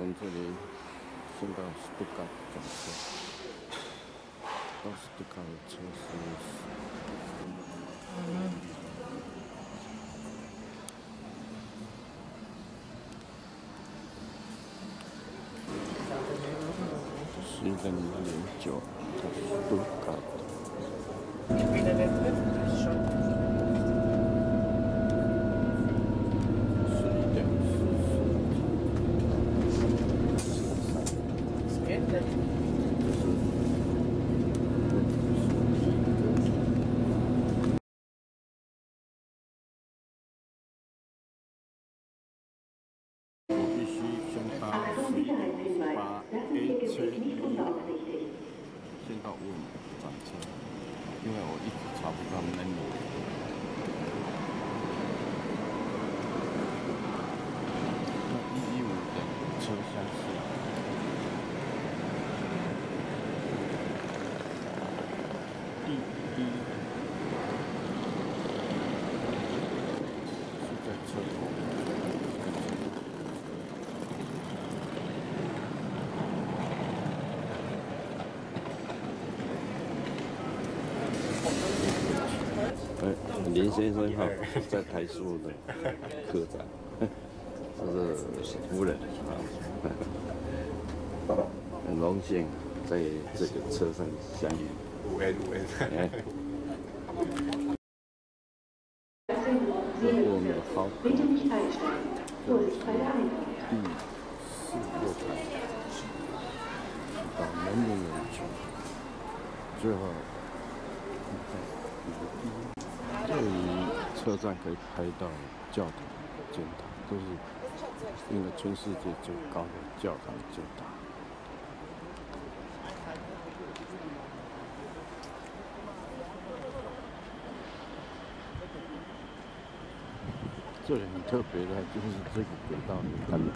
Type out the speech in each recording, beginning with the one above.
从这里先到斯图加特转车，到斯图加的车是十点零九到斯图加特。先到乌姆转车，因为我一直查不到门路。那一一五的车厢是第一。林先生哈，在台塑的科长，这是夫人啊，很荣幸在这个车上相遇。五 N 五 N。我们好，第四六排到门门人去，最后。这里车站可以拍到教堂尖塔，都是应该全世界最高的教堂尖塔。这里很特别的，就是这个轨道，你看到？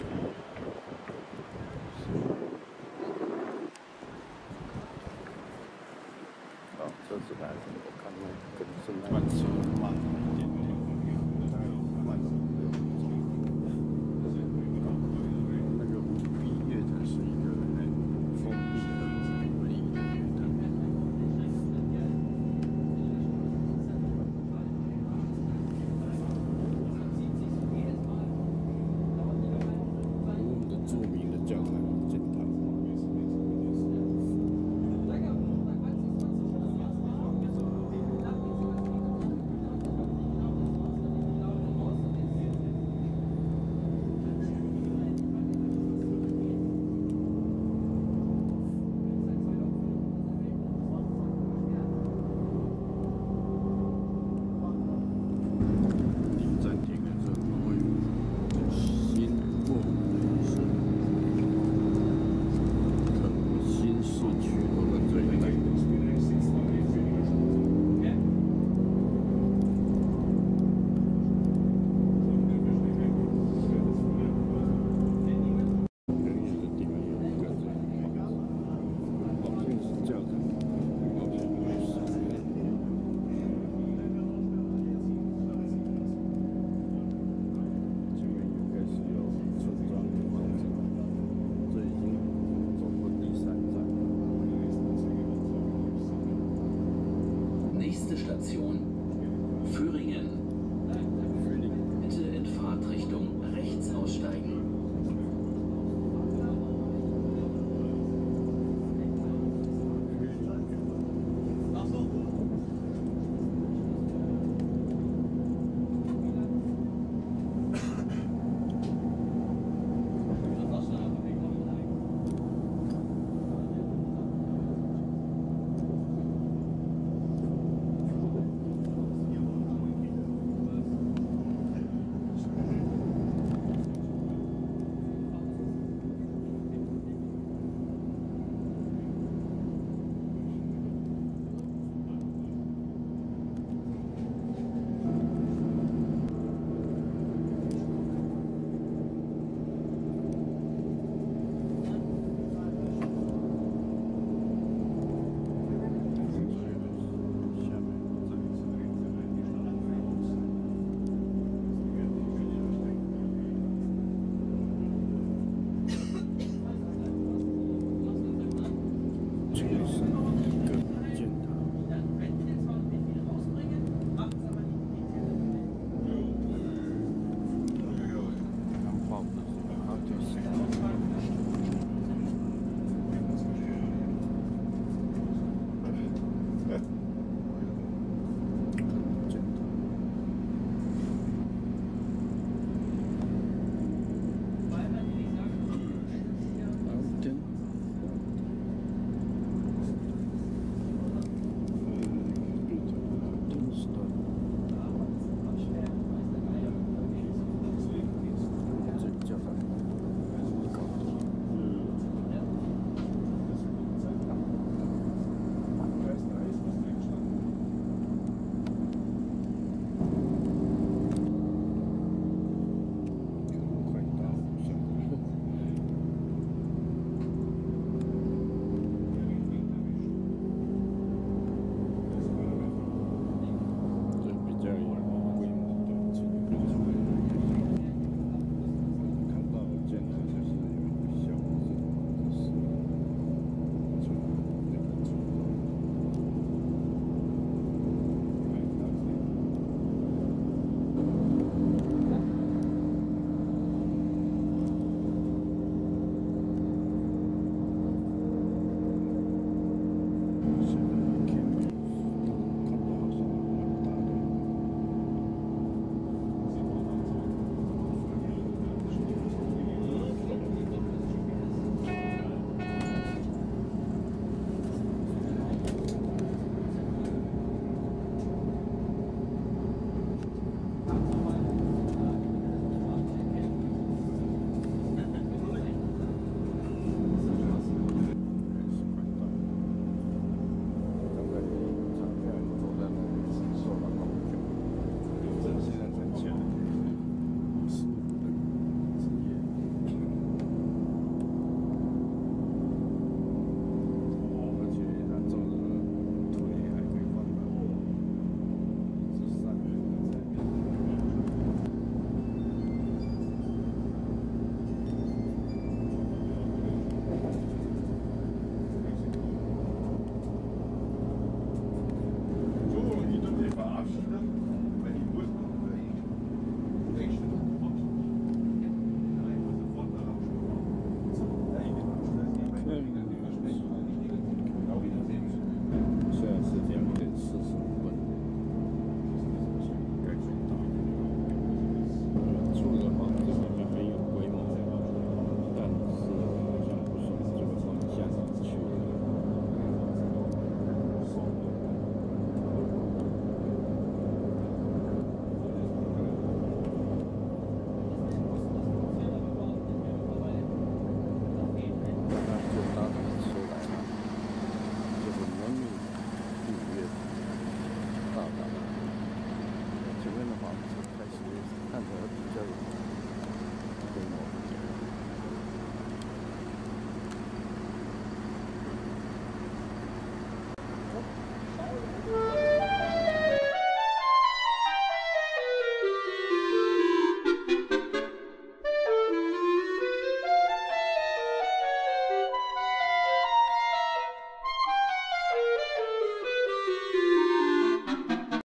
好，车子来了，我看那个是慢 around here.